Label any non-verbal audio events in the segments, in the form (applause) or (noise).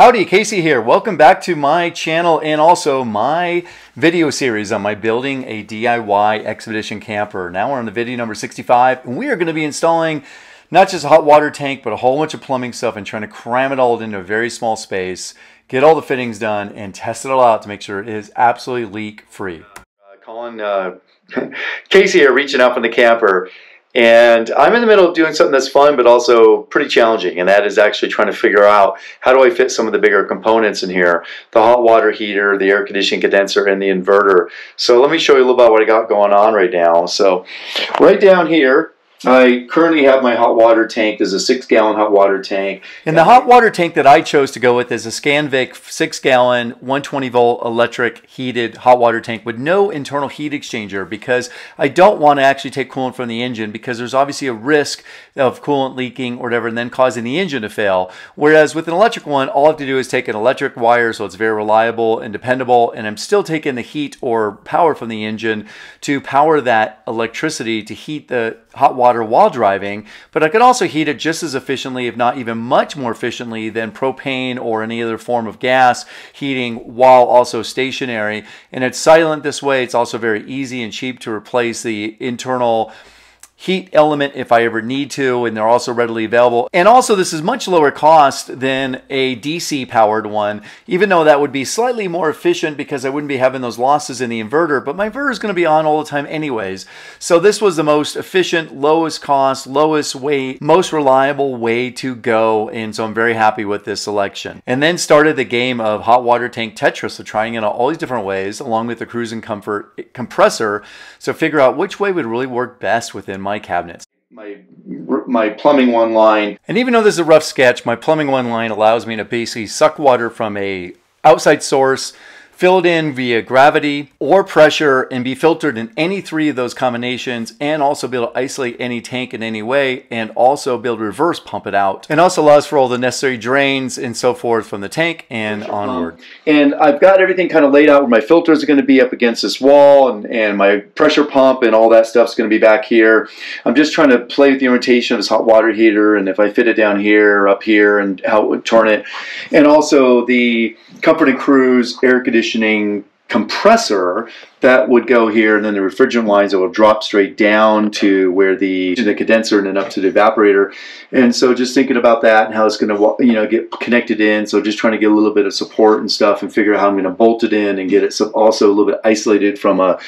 Howdy, Casey here. Welcome back to my channel and also my video series on my building a DIY expedition camper. Now we're on the video number 65 and we are going to be installing not just a hot water tank but a whole bunch of plumbing stuff and trying to cram it all into a very small space, get all the fittings done and test it all out to make sure it is absolutely leak free. Uh, Colin, uh, (laughs) Casey here reaching out from the camper and I'm in the middle of doing something that's fun, but also pretty challenging. And that is actually trying to figure out how do I fit some of the bigger components in here the hot water heater, the air conditioning condenser, and the inverter. So let me show you a little about what I got going on right now. So, right down here, I currently have my hot water tank. There's a six gallon hot water tank. And the hot water tank that I chose to go with is a Scandvik six gallon, 120 volt electric heated hot water tank with no internal heat exchanger because I don't want to actually take coolant from the engine because there's obviously a risk of coolant leaking or whatever and then causing the engine to fail. Whereas with an electric one, all I have to do is take an electric wire so it's very reliable and dependable and I'm still taking the heat or power from the engine to power that electricity to heat the hot water while driving, but I could also heat it just as efficiently, if not even much more efficiently than propane or any other form of gas heating while also stationary. And it's silent this way. It's also very easy and cheap to replace the internal heat element if I ever need to, and they're also readily available. And also this is much lower cost than a DC powered one, even though that would be slightly more efficient because I wouldn't be having those losses in the inverter, but my inverter is going to be on all the time anyways. So this was the most efficient, lowest cost, lowest weight, most reliable way to go, and so I'm very happy with this selection. And then started the game of hot water tank Tetris, so trying it all these different ways, along with the cruise and comfort compressor, so figure out which way would really work best within my my cabinets. My, my plumbing one line. And even though this is a rough sketch, my plumbing one line allows me to basically suck water from a outside source filled in via gravity or pressure and be filtered in any three of those combinations and also be able to isolate any tank in any way and also be able to reverse pump it out. And also allows for all the necessary drains and so forth from the tank and onward. And I've got everything kind of laid out where my filters are going to be up against this wall and, and my pressure pump and all that stuff's going to be back here. I'm just trying to play with the orientation of this hot water heater and if I fit it down here or up here and how it would turn it. And also the Comfort and Cruise air conditioning compressor that would go here and then the refrigerant lines that will drop straight down to where the, to the condenser and then up to the evaporator. And so just thinking about that and how it's going to you know get connected in so just trying to get a little bit of support and stuff and figure out how I'm going to bolt it in and get it also a little bit isolated from a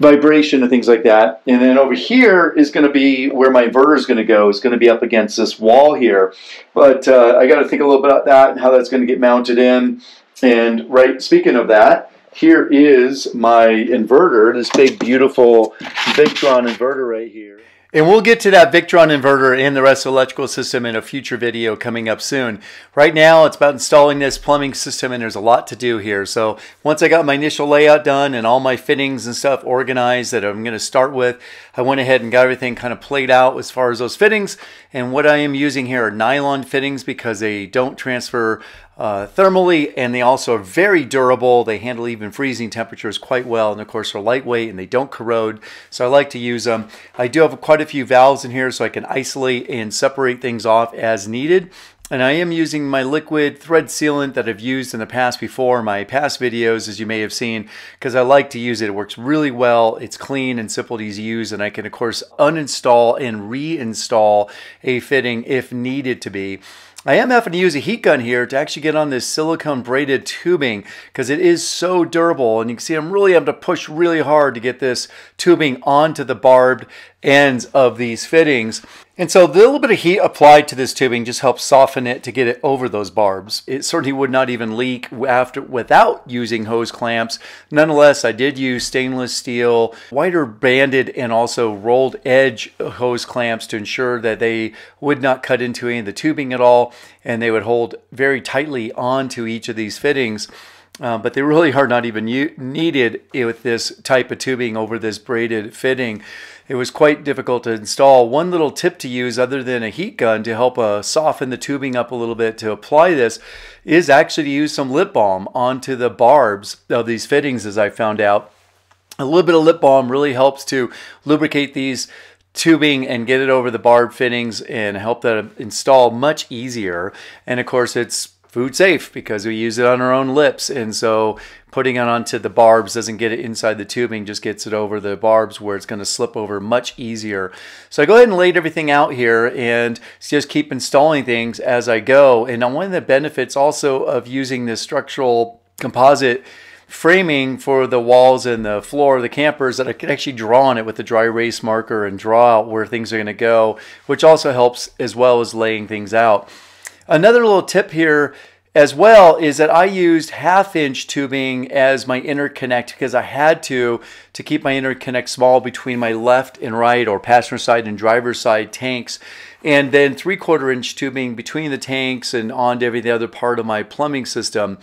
vibration and things like that. And then over here is going to be where my inverter is going to go. It's going to be up against this wall here. But uh, I got to think a little bit about that and how that's going to get mounted in and right, speaking of that, here is my inverter, this big beautiful Victron inverter right here. And we'll get to that Victron inverter and the rest of the electrical system in a future video coming up soon. Right now, it's about installing this plumbing system, and there's a lot to do here. So once I got my initial layout done and all my fittings and stuff organized that I'm going to start with, I went ahead and got everything kind of played out as far as those fittings. And what I am using here are nylon fittings because they don't transfer uh, thermally, and they also are very durable. They handle even freezing temperatures quite well, and of course are lightweight and they don't corrode, so I like to use them. I do have quite a few valves in here so I can isolate and separate things off as needed. And I am using my liquid thread sealant that I've used in the past before, my past videos as you may have seen, because I like to use it. It works really well, it's clean and simple to use, and I can of course uninstall and reinstall a fitting if needed to be. I am having to use a heat gun here to actually get on this silicone braided tubing because it is so durable and you can see I'm really having to push really hard to get this tubing onto the barbed ends of these fittings and so the little bit of heat applied to this tubing just helps soften it to get it over those barbs. It certainly would not even leak after without using hose clamps. Nonetheless, I did use stainless steel, wider banded and also rolled edge hose clamps to ensure that they would not cut into any of the tubing at all and they would hold very tightly onto each of these fittings. Uh, but they really are not even needed with this type of tubing over this braided fitting. It was quite difficult to install. One little tip to use other than a heat gun to help uh, soften the tubing up a little bit to apply this is actually to use some lip balm onto the barbs of these fittings as I found out. A little bit of lip balm really helps to lubricate these tubing and get it over the barb fittings and help that install much easier. And of course, it's food safe because we use it on our own lips. And so putting it onto the barbs doesn't get it inside the tubing, just gets it over the barbs where it's going to slip over much easier. So I go ahead and laid everything out here and just keep installing things as I go. And one of the benefits also of using this structural composite framing for the walls and the floor of the campers that I can actually draw on it with a dry erase marker and draw out where things are going to go, which also helps as well as laying things out. Another little tip here as well is that I used half inch tubing as my interconnect because I had to to keep my interconnect small between my left and right or passenger side and driver side tanks and then three quarter inch tubing between the tanks and onto every other part of my plumbing system.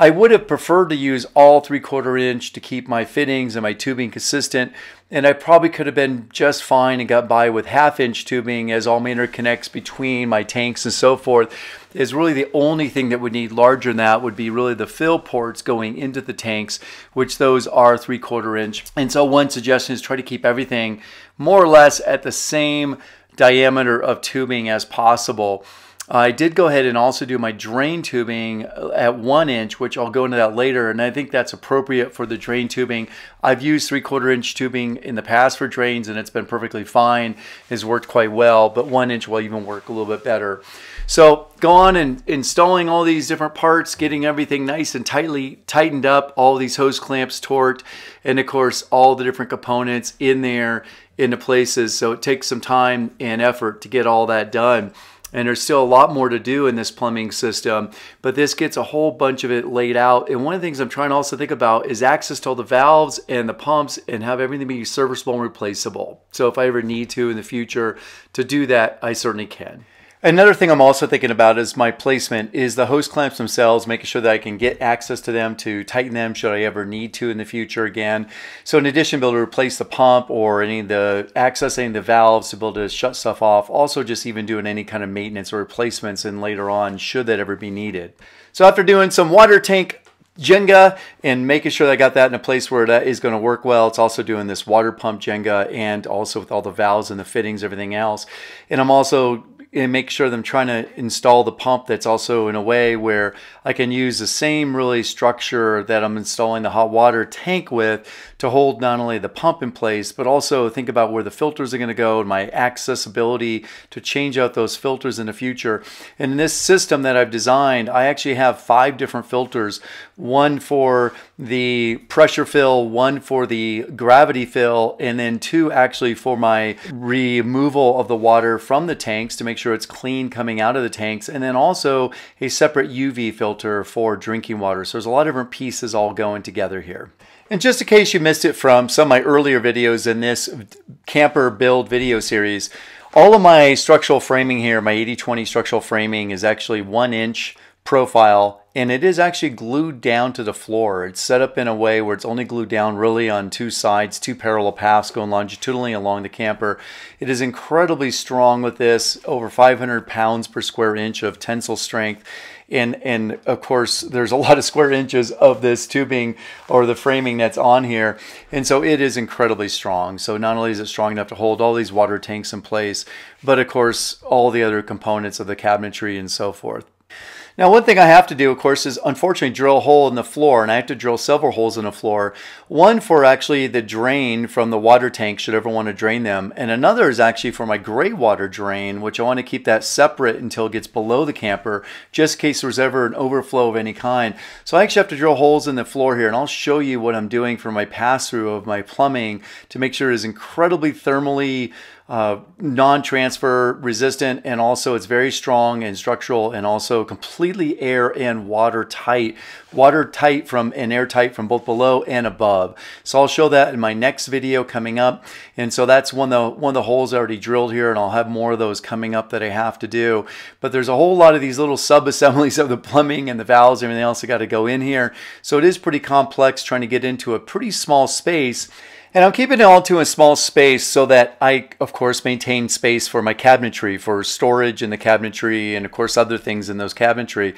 I would have preferred to use all three quarter inch to keep my fittings and my tubing consistent and I probably could have been just fine and got by with half inch tubing as all my interconnects between my tanks and so forth is really the only thing that would need larger than that would be really the fill ports going into the tanks which those are three quarter inch and so one suggestion is try to keep everything more or less at the same diameter of tubing as possible. I did go ahead and also do my drain tubing at one inch, which I'll go into that later, and I think that's appropriate for the drain tubing. I've used three quarter inch tubing in the past for drains and it's been perfectly fine. It's worked quite well, but one inch will even work a little bit better. So go on and installing all these different parts, getting everything nice and tightly tightened up, all these hose clamps torqued, and of course all the different components in there into places. So it takes some time and effort to get all that done. And there's still a lot more to do in this plumbing system, but this gets a whole bunch of it laid out. And one of the things I'm trying to also think about is access to all the valves and the pumps and have everything be serviceable and replaceable. So if I ever need to in the future to do that, I certainly can. Another thing I'm also thinking about is my placement is the hose clamps themselves, making sure that I can get access to them to tighten them should I ever need to in the future again. So in addition, be able to replace the pump or any of the accessing the valves to be able to shut stuff off. Also just even doing any kind of maintenance or replacements and later on should that ever be needed. So after doing some water tank Jenga and making sure that I got that in a place where that is going to work well. It's also doing this water pump Jenga and also with all the valves and the fittings, everything else. And I'm also and make sure that I'm trying to install the pump that's also in a way where I can use the same really structure that I'm installing the hot water tank with to hold not only the pump in place, but also think about where the filters are going to go and my accessibility to change out those filters in the future. And in this system that I've designed, I actually have five different filters, one for the pressure fill, one for the gravity fill, and then two actually for my removal of the water from the tanks to make sure it's clean coming out of the tanks, and then also a separate UV filter for drinking water. So there's a lot of different pieces all going together here. And just in case you missed it from some of my earlier videos in this camper build video series, all of my structural framing here, my 80-20 structural framing is actually one inch profile and it is actually glued down to the floor. It's set up in a way where it's only glued down really on two sides, two parallel paths going longitudinally along the camper. It is incredibly strong with this, over 500 pounds per square inch of tensile strength. And, and of course, there's a lot of square inches of this tubing or the framing that's on here. And so it is incredibly strong. So not only is it strong enough to hold all these water tanks in place, but of course, all the other components of the cabinetry and so forth. Now, one thing I have to do, of course, is unfortunately drill a hole in the floor, and I have to drill several holes in the floor. One for actually the drain from the water tank, should ever want to drain them, and another is actually for my gray water drain, which I want to keep that separate until it gets below the camper, just in case there's ever an overflow of any kind. So I actually have to drill holes in the floor here, and I'll show you what I'm doing for my pass-through of my plumbing to make sure it is incredibly thermally uh, non-transfer resistant and also it's very strong and structural and also completely air and water tight. Water tight from and airtight from both below and above. So I'll show that in my next video coming up. And so that's one of the one of the holes I already drilled here and I'll have more of those coming up that I have to do. But there's a whole lot of these little sub assemblies of the plumbing and the valves and everything else that got to go in here. So it is pretty complex trying to get into a pretty small space and I'm keeping it all to a small space so that I, of course, maintain space for my cabinetry, for storage in the cabinetry, and of course other things in those cabinetry.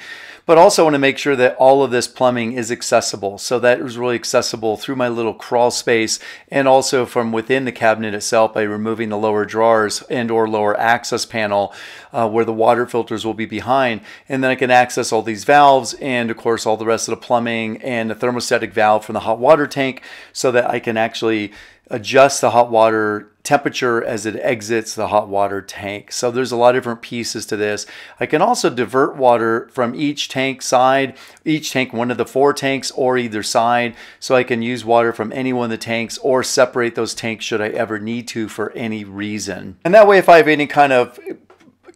but also want to make sure that all of this plumbing is accessible. So that is really accessible through my little crawl space and also from within the cabinet itself by removing the lower drawers and or lower access panel uh, where the water filters will be behind. And then I can access all these valves and of course all the rest of the plumbing and the thermostatic valve from the hot water tank so that I can actually adjust the hot water temperature as it exits the hot water tank. So there's a lot of different pieces to this. I can also divert water from each tank side, each tank, one of the four tanks or either side. So I can use water from any one of the tanks or separate those tanks should I ever need to for any reason. And that way, if I have any kind of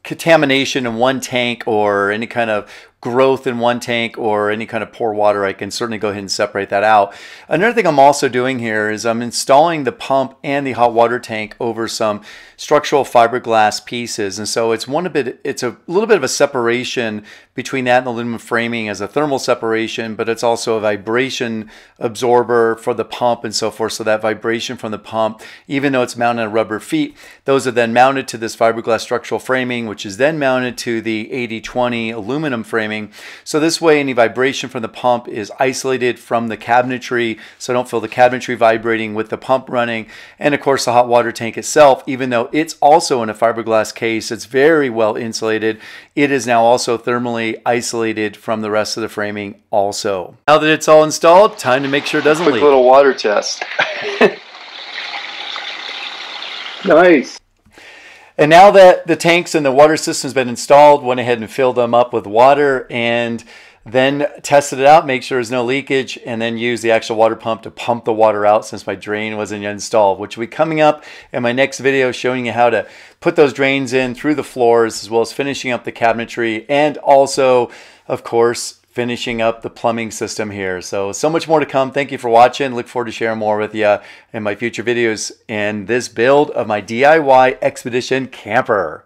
contamination in one tank or any kind of growth in one tank or any kind of poor water, I can certainly go ahead and separate that out. Another thing I'm also doing here is I'm installing the pump and the hot water tank over some structural fiberglass pieces. And so it's one bit, it's a little bit of a separation between that and the aluminum framing as a thermal separation, but it's also a vibration absorber for the pump and so forth. So that vibration from the pump, even though it's mounted on rubber feet, those are then mounted to this fiberglass structural framing, which is then mounted to the 8020 aluminum framing. So this way, any vibration from the pump is isolated from the cabinetry. So I don't feel the cabinetry vibrating with the pump running. And of course, the hot water tank itself, even though it's also in a fiberglass case, it's very well insulated. It is now also thermally isolated from the rest of the framing also. Now that it's all installed, time to make sure it doesn't Quick leak. little water test. (laughs) nice. And now that the tanks and the water system's been installed, went ahead and filled them up with water and then tested it out, make sure there's no leakage, and then use the actual water pump to pump the water out since my drain wasn't installed, which will be coming up in my next video showing you how to put those drains in through the floors as well as finishing up the cabinetry and also, of course, finishing up the plumbing system here. So, so much more to come. Thank you for watching. Look forward to sharing more with you in my future videos in this build of my DIY Expedition Camper.